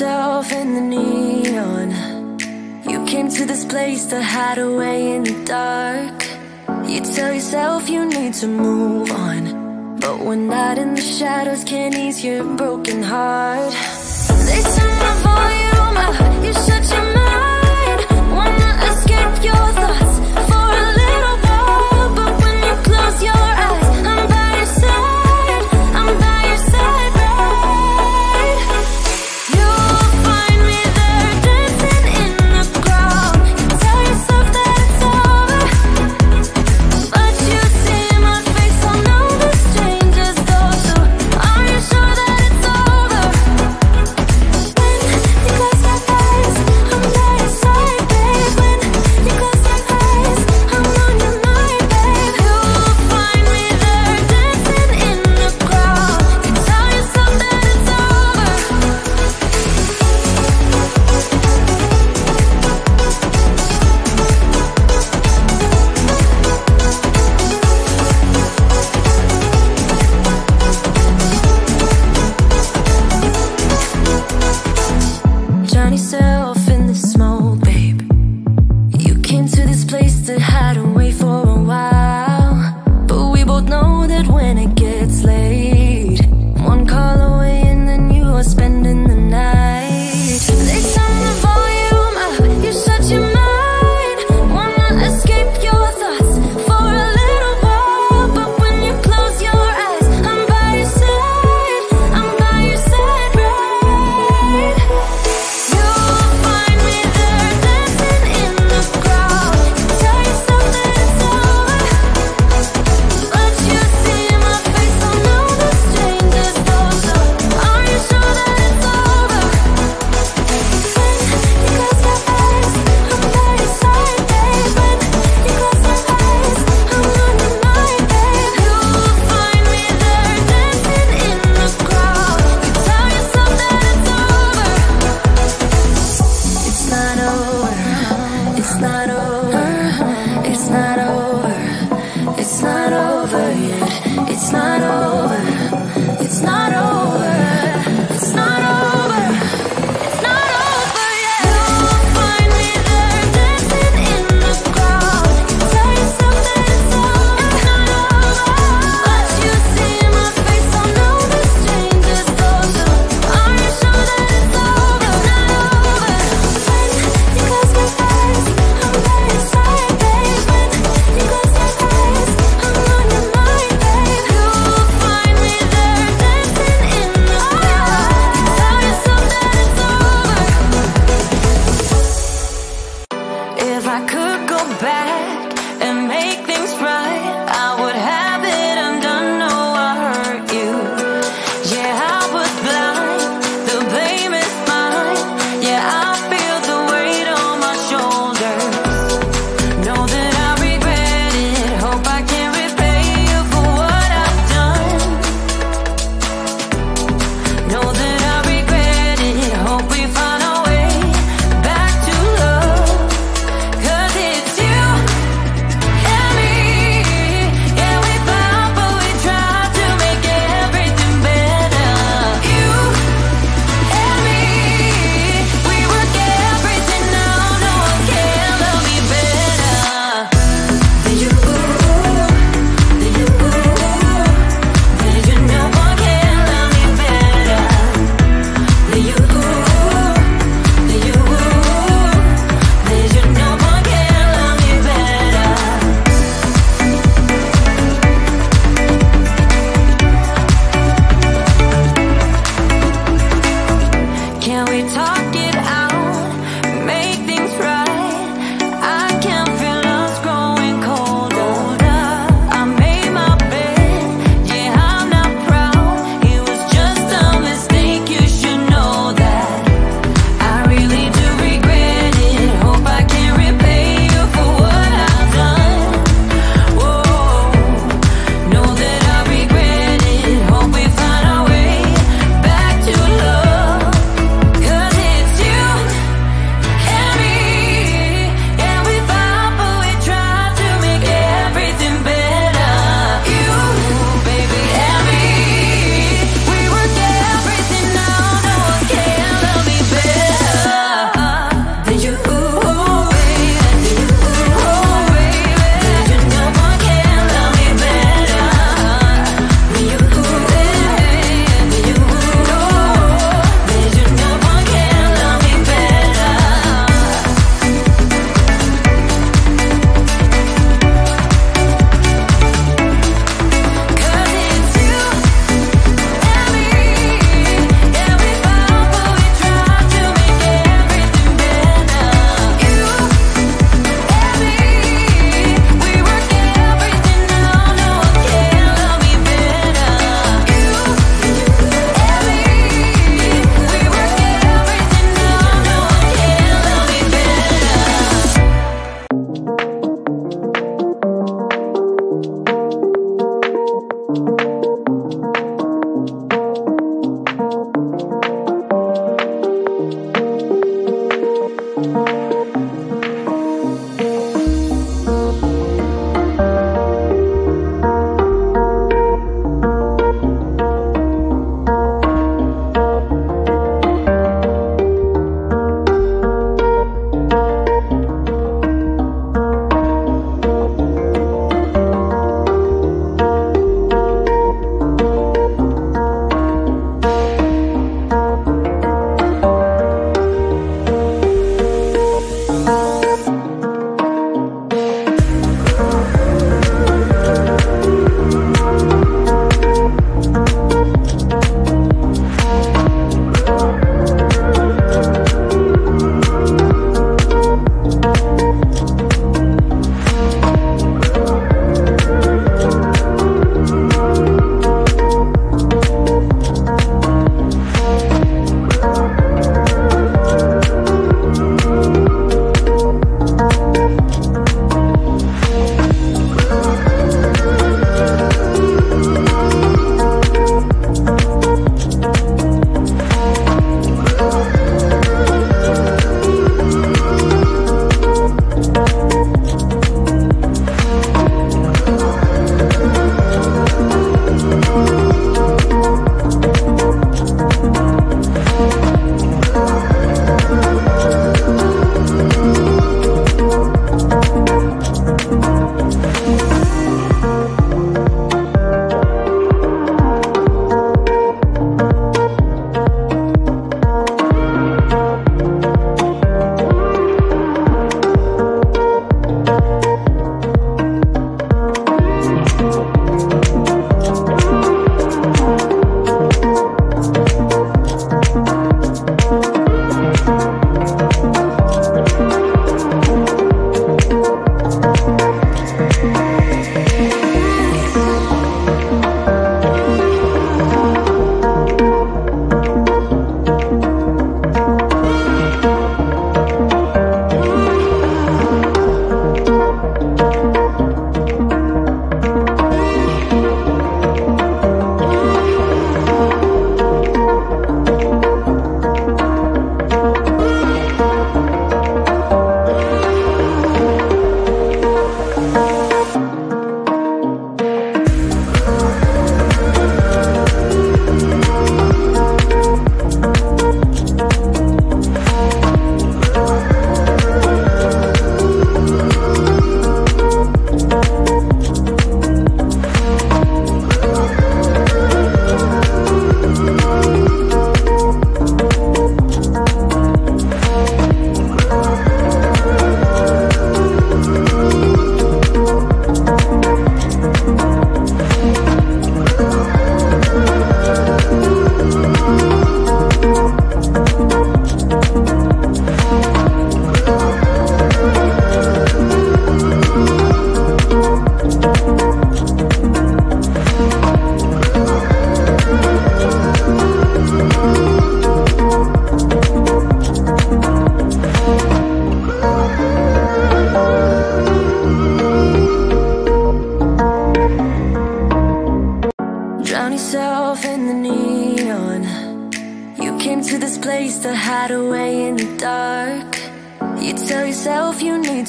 yourself in the neon. You came to this place to hide away in the dark. You tell yourself you need to move on. But when night in the shadows can ease your broken heart. I could go back and make things right.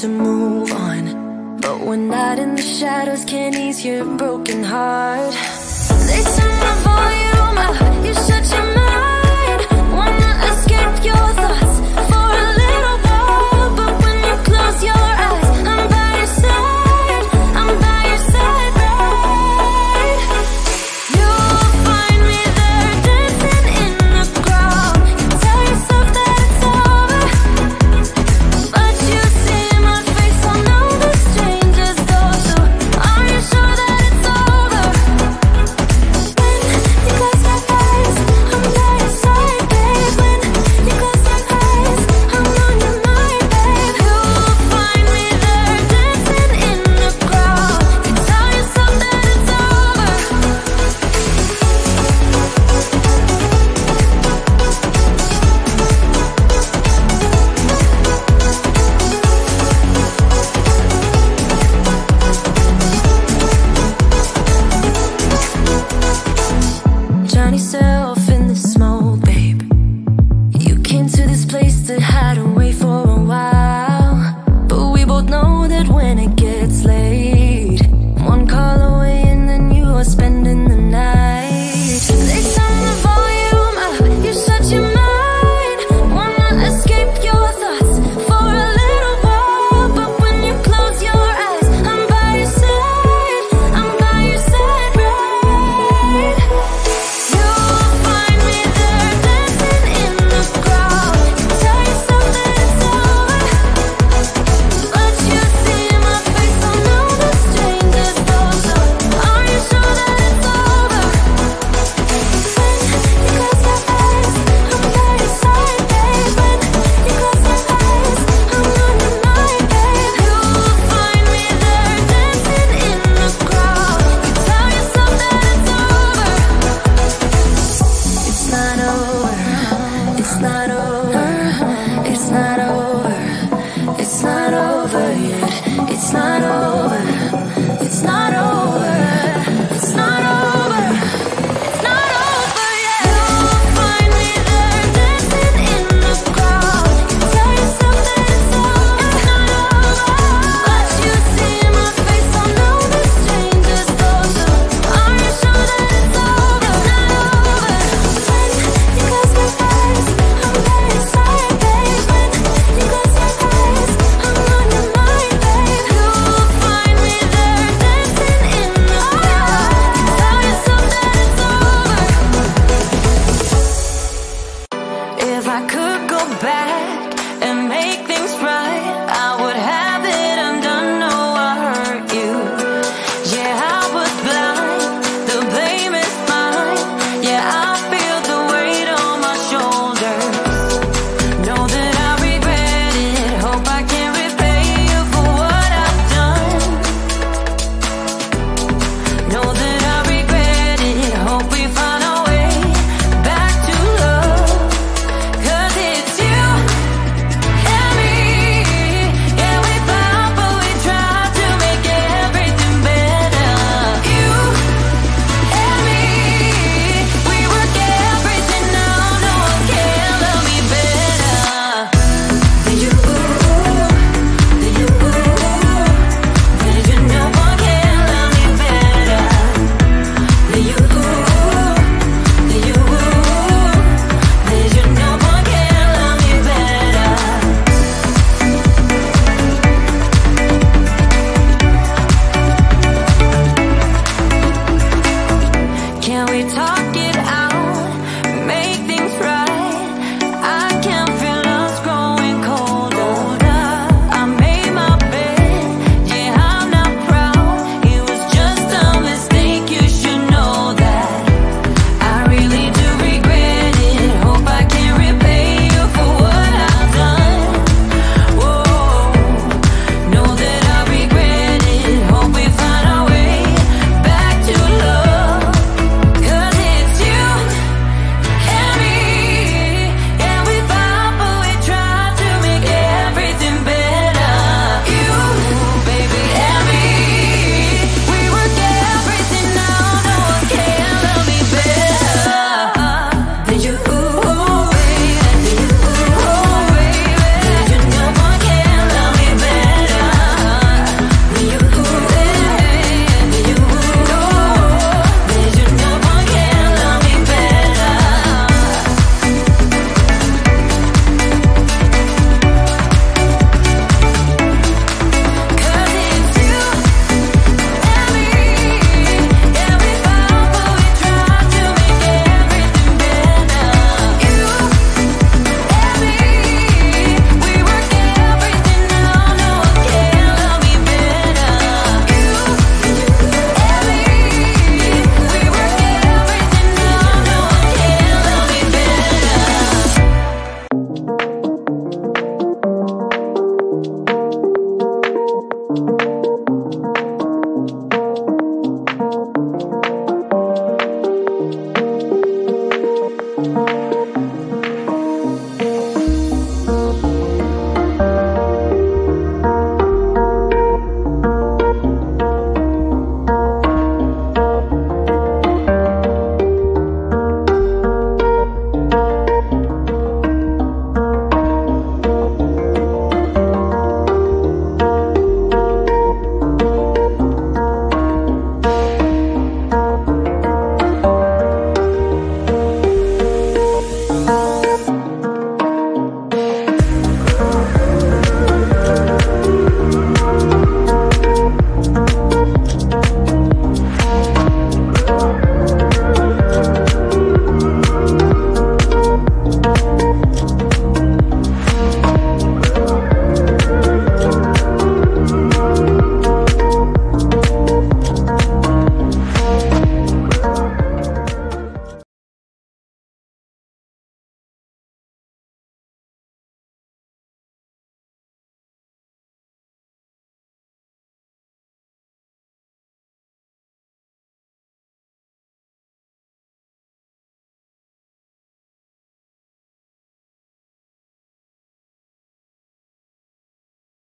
To move on. But one night in the shadows can't ease your broken heart